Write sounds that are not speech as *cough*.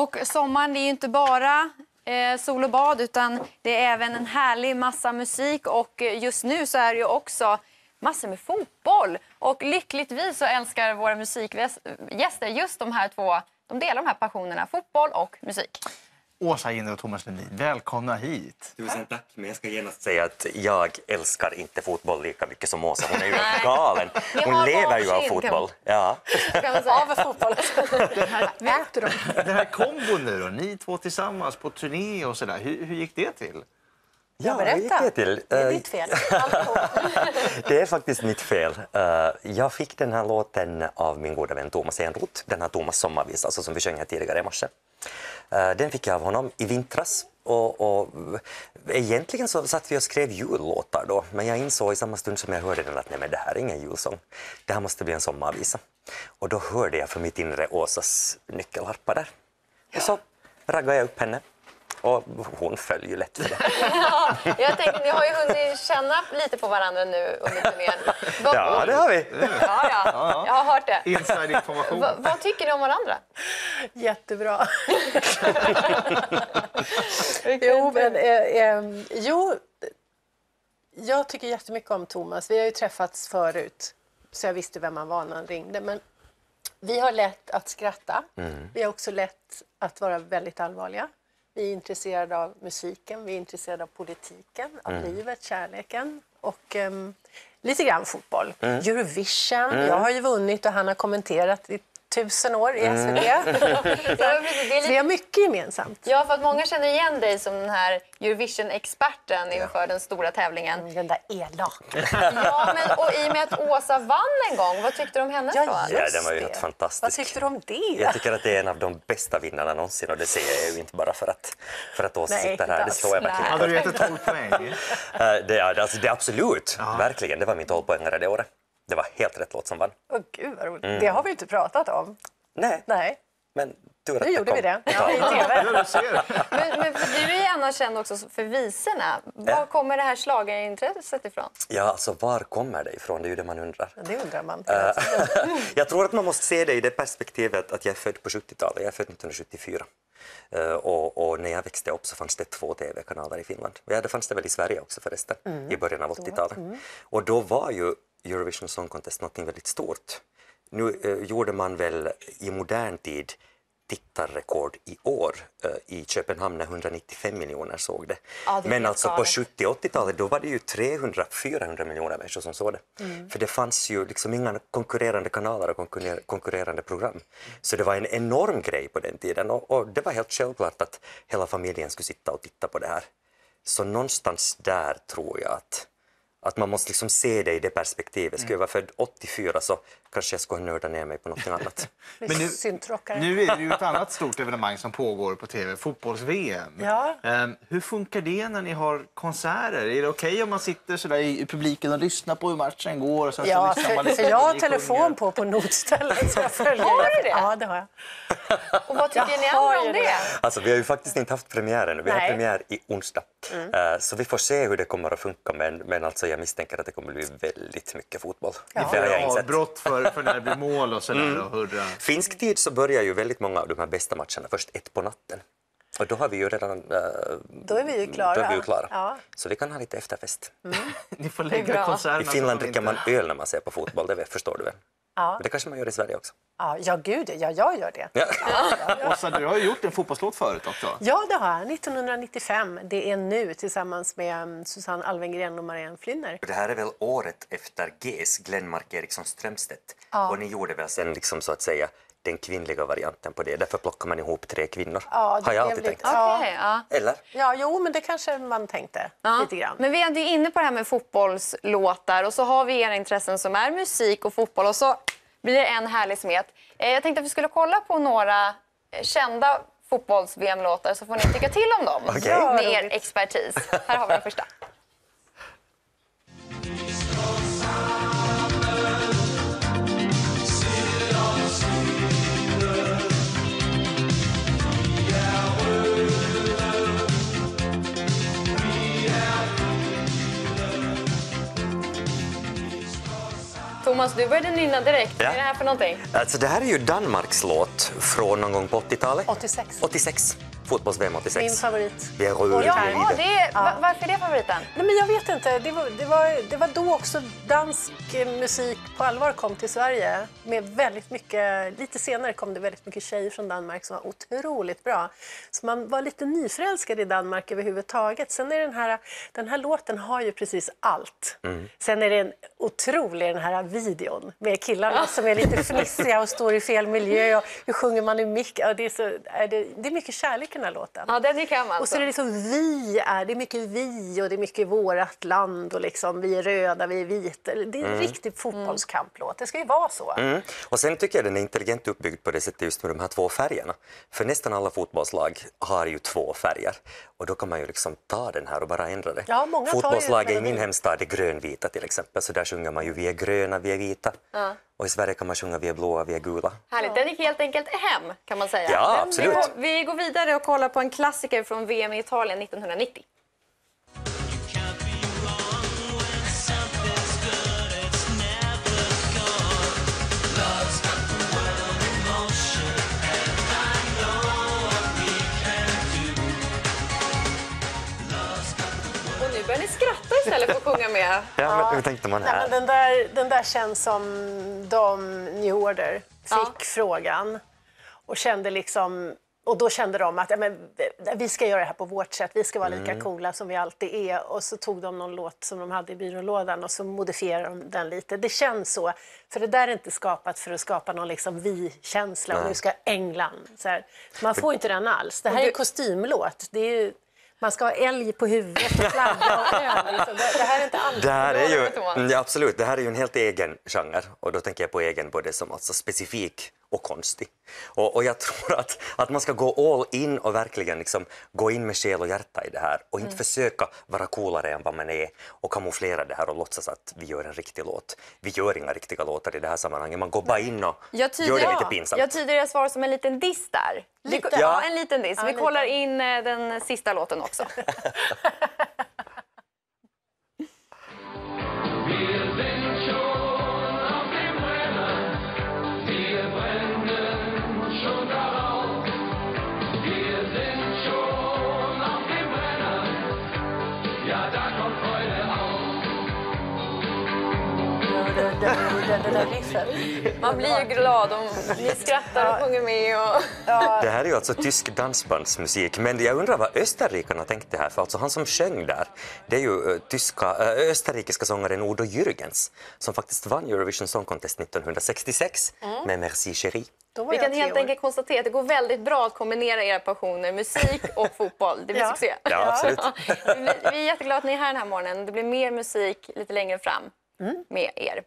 Och sommaren det är ju inte bara eh, sol och bad utan det är även en härlig massa musik och just nu så är det ju också massor med fotboll. Och lyckligtvis så älskar våra musikgäster just de här två, de delar de här passionerna, fotboll och musik. Åsa Ginder och Thomas Lemin, välkomna hit. Tusen tack, men jag ska genast säga att jag älskar inte fotboll lika mycket som Åsa. Hon är ju *laughs* galen. Hon lever ju av fotboll. Ja. *laughs* Av fotboll. *laughs* Äter de? Den här kombon nu då, ni två tillsammans på turné och sådär, hur, hur gick det till? Ja, hur gick berätta. det till? Det är Eh, ditt fel. Alltihop. Det är faktiskt mitt fel. Eh, Jag fick den här låten av min goda vän Thomas Enroth, den här Thomas sommarvisa alltså som vi sjöng här tidigare i morse. Eh, Den fick jag av honom i vintras. Och, och egentligen så satt vi och skrev jullåtar då, men jag insåg i samma stund som jag hörde den att nej, men det här är ingen julsång. Det här måste bli en sommarvisa. Och då hörde jag för mitt inre Åsas nyckelharpa där. Och så raggade jag upp henne. Och hon föll ju lätt för det. *laughs* Ja, jag tänkte, ni har ju hunnit känna lite på varandra nu under turnén. Vad- Ja, det har vi. ja, ja. Jag har hört det. Inside-information. Va, vad tycker ni om varandra? Jättebra. *laughs* jo, men, eh, eh, jo, jag tycker jättemycket om Thomas. Vi har ju träffats förut, så jag visste vem han var när han ringde. Men vi har lätt att skratta. Vi har också lätt att vara väldigt allvarliga. Vi är intresserade av musiken, vi är intresserade av politiken, av livet, kärleken och ehm, lite grann fotboll. Eurovision, jag har ju vunnit och han har kommenterat i tusen år i SVT. Ja, *laughs* är Vi har mycket gemensamt. ja, för att många känner igen dig som den här Eurovision-experten inför den stora tävlingen. Den där elaka. *laughs* Ja, men, och i och med att Åsa vann en gång, vad tyckte du om hennes Ja, låt? Ja, den var ju helt fantastisk. Vad tyckte du om det? Jag tycker att det är en av de bästa vinnarna någonsin och det säger jag ju inte bara för att, för att Åsa Nej, sitter här. Det tror jag verkligen Hade du gett 12 poäng? *laughs* Eh, Det, är- alltså, det absolut, verkligen. Det var min 12-poängare det året. Det var helt rätt låt som vann. Åh, gud vad roligt. Det har vi inte pratat om. Nej, Nej, men tur att nu gjorde vi det. Ja. I TV. Ja, du ser. Men, men du är ju annars känd också för visorna. Var kommer det här schlagerintresset ifrån? Ja, alltså var kommer det ifrån? Det är ju det man undrar. Det undrar man. Eh, *laughs* jag tror att man måste se det i det perspektivet att jag är född på 70-talet. Jag är född 1974. Eh, och, och när jag växte upp så fanns det två tv-kanaler i Finland. Ja, det fanns det väl i Sverige också förresten, i början av 80-talet. Och då var ju Eurovision Song Contest något väldigt stort. Nu eh, gjorde man väl i modern tid tittarrekord i år eh, i Köpenhamn när 195 miljoner såg det. Ja, det Men alltså på galet. 70 80-talet då var det ju 300-400 miljoner människor som såg det. Mm. För det fanns ju liksom inga konkurrerande kanaler och konkurrer- konkurrerande program. Så det var en enorm grej på den tiden och, och det var helt självklart att hela familjen skulle sitta och titta på det här. Så någonstans där tror jag att, att man måste liksom se det i det perspektivet. Skulle jag vara född 84 så kanske jag skulle ha nördat ner mig på något *laughs* annat. Men nu-. Nu är det ju ett *laughs* annat stort evenemang som pågår på tv, fotbolls-VM. Ja. Ehm, hur funkar det när ni har konserter? Är det okej om man sitter sådär i i publiken och lyssnar på hur matchen går? Och så Ja, man för, för jag när har telefon på på notstället så jag följer. Har du det? Ja, det har jag. Och vad tycker Jag ni har andra om det. det? Alltså, vi har ju faktiskt inte haft premiär ännu. Vi har Nej. premiär i onsdag. Eh, Så vi får se hur det kommer att funka. Men, men alltså, jag misstänker att det kommer att bli väldigt mycket fotboll. Ja. Det har jag insett. Avbrott för, för *laughs* när det blir mål och sådär och hurra. Finsk tid så börjar ju väldigt många av de här bästa matcherna först ett på natten. Och då har vi ju redan... eh, Då är vi ju klara. Då är vi ju klara. Ja. Så vi kan ha lite efterfest. *laughs* Ni får lägga konserterna I Finland dricker man öl när man ser på fotboll, det förstår du väl? Ja. Men det kanske man gör i Sverige också. Ja, ja, gud ja, jag gör det. Ja. *laughs* Åsa, du har ju gjort en fotbollslåt förut också. Ja, det har jag. 1995. Det är nu tillsammans med um, Susanne Alvengren och Marianne Flynner. Det här är väl året efter GES, Glenmark Eriksson Strömstedt. Och ni gjorde väl sen liksom så att säga den kvinnliga varianten på det. Därför plockar man ihop tre kvinnor. Ja, det har jag alltid lite- tänkt. Ja. Okej, ja. Eller? Ja, jo, men det kanske man tänkte Ja. lite grann. Men vi är ändå inne på det här med fotbollslåtar och så har vi era intressen som är musik och fotboll och så blir det en härlig smet. Eh, Jag tänkte att vi skulle kolla på några eh, kända fotbolls-VM-låtar så får ni tycka till om dem. Ja, med er expertis. Här har vi den första. *laughs* Thomas, du började nynna direkt. Ja. Vad är det här för någonting? Alltså det här är ju Danmarks låt från någon gång på 80-talet. 86. 86. Fotbolls-VM 86. Min favorit. Vi är rörda Ja, i det. det är, va- varför är det favoriten? Nej, men jag vet inte. Det var, det, var, det var då också dansk musik på allvar kom till Sverige. Med väldigt mycket, lite senare kom det väldigt mycket tjejer från Danmark som var otroligt bra. Så man var lite nyförälskad i Danmark överhuvudtaget. Sen är den här, den här låten har ju precis allt. Sen är den otrolig den här videon med killarna som är lite fnissiga och står i fel miljö. Och hur sjunger man i mick? Ja, det, är så, är det, det är mycket kärlek den här låten. Ja, den gick hem Och så alltså. är det liksom vi är, det är mycket vi och det är mycket vårat land och liksom vi är röda, vi är vita. Det är en riktig fotbollskamplåt. Det ska ju vara så. Mm. Och sen tycker jag den är intelligent uppbyggd på det sättet just med de här två färgerna. För nästan alla fotbollslag har ju två färger. Och då kan man ju liksom ta den här och bara ändra det. Ja, många Fotbollslaget i min hemstad är grönvita till exempel. Så där sjunger man ju vi är gröna, vi är vita. Och i Sverige kan man sjunga vi är blåa, vi är gula. Härligt. Den gick helt enkelt hem kan man säga. Ja, absolut. Vi går, vi går vidare och kollar på en klassiker från VM i Italien 1990. Sjunga med. Ja, men hur tänkte man Nej, men här? den, där, den där känns som de New Order fick Ja. frågan och kände liksom och då kände de att ja, men, vi ska göra det här på vårt sätt, vi ska vara lika Mm. coola som vi alltid är. Och så tog de någon låt som de hade i byrålådan och så modifierade de den lite. Det känns så, för det där är inte skapat för att skapa någon liksom vi-känsla och nu ska England. Så här. Man får inte den alls. Det här är en kostymlåt. Det är ju, man ska ha älg på huvudet, och flagga och *laughs* öl. Liksom. Det, det här är inte alls Det här är ju, ja, absolut, det här är ju en helt egen genre och då tänker jag på egen både som alltså specifik och konstig. Och, och jag tror att, att man ska gå all in och verkligen liksom gå in med själ och hjärta i det här och Mm. inte försöka vara coolare än vad man är och kamouflera det här och låtsas att vi gör en riktig låt. Vi gör inga riktiga låtar i det här sammanhanget, man går bara in och Jag gör det lite pinsamt. Jag tyder jag svar som en liten diss där. Vi- Lite. Ja, en liten diss. Ja, Vi lite. kollar in eh, den sista låten också. *laughs* *laughs* Man blir ju glad om ni skrattar och sjunger med. Och... Det här är ju alltså tysk dansbandsmusik, men jag undrar vad österrikarna tänkte här, för alltså han som sjöng där, det är ju eh, tyska, äh, österrikiska sångaren Udo Jürgens som faktiskt vann Eurovision Song Contest 1966 med Merci Chérie. Vi kan helt enkelt konstatera att det går väldigt bra att kombinera era passioner, musik och *laughs* fotboll. Det blir Ja. succé. Ja, absolut. *laughs* Vi är jätteglada att ni är här den här morgonen. Det blir mer musik lite längre fram med er.